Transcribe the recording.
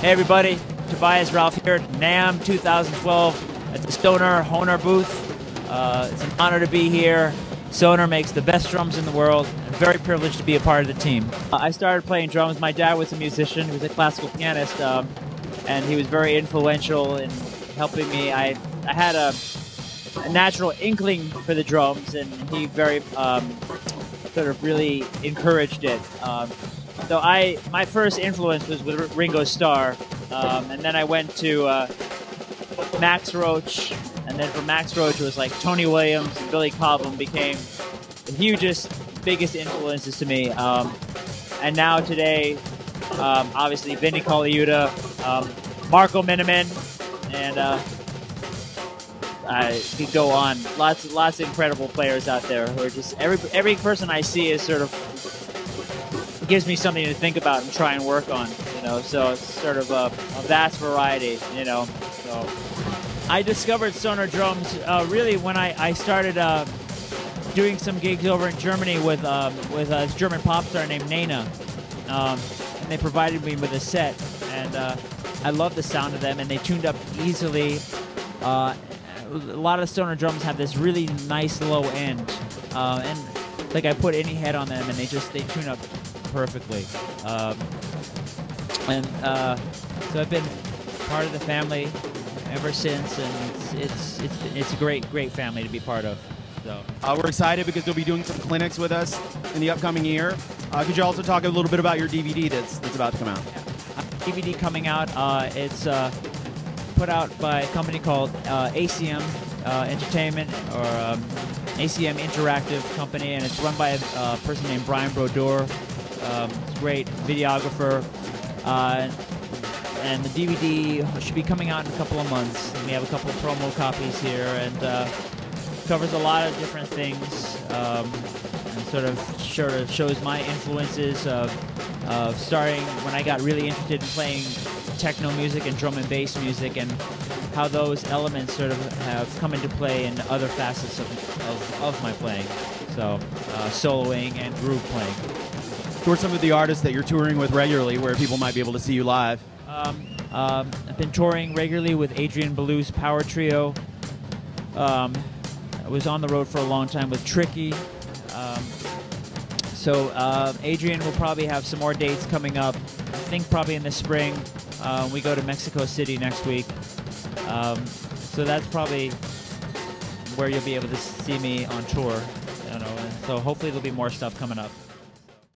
Hey everybody, Tobias Ralph here at NAMM 2012 at the Sonor Hohner booth. Uh, it's an honor to be here. Sonor makes the best drums in the world. I'm very privileged to be a part of the team. Uh, I started playing drums. My dad was a musician. He was a classical pianist, um, and he was very influential in helping me. I I had a, a natural inkling for the drums, and he very um, sort of really encouraged it. Um, so I, my first influence was with Ringo Starr, um, and then I went to uh, Max Roach, and then from Max Roach it was like Tony Williams and Billy Cobham became the hugest, biggest influences to me. Um, and now today, um, obviously Vinnie Colaiuta, um, Marco Minnemann, and uh, I could go on. Lots, lots of incredible players out there who are just every every person I see is sort of gives me something to think about and try and work on. You know, so it's sort of a, a vast variety. You know, so I discovered Sonor drums uh, really when I I started. Uh, doing some gigs over in Germany with um, with a German pop star named Nena, um, and they provided me with a set, and uh, I love the sound of them, and they tuned up easily. Uh, a lot of Sonor drums have this really nice low end, uh, and like I put any head on them, and they just they tune up perfectly. Um, and uh, so I've been part of the family ever since, and it's it's it's, it's a great great family to be part of. So Uh, we're excited because they'll be doing some clinics with us in the upcoming year. Uh, could you also talk a little bit about your DVD that's that's about to come out? DVD coming out. Uh, it's uh, put out by a company called uh, ACM uh, Entertainment or um, ACM Interactive Company, and it's run by a uh, person named Brian Brodeur. Um, great videographer. Uh, and the DVD should be coming out in a couple of months. And we have a couple of promo copies here, and uh, covers a lot of different things. Um, and sort of sort of shows my influences of, of starting when I got really interested in playing techno music and drum and bass music, and how those elements sort of have come into play in other facets of, of, of my playing. So uh, soloing and groove playing. Who are some of the artists that you're touring with regularly, where people might be able to see you live? Um, um, I've been touring regularly with Adrian Belew's Power Trio. Um, I was on the road for a long time with Tricky. Um, so uh, Adrian will probably have some more dates coming up. I think probably in the spring. Uh, we go to Mexico City next week. Um, so that's probably where you'll be able to see me on tour. Know, so hopefully there'll be more stuff coming up.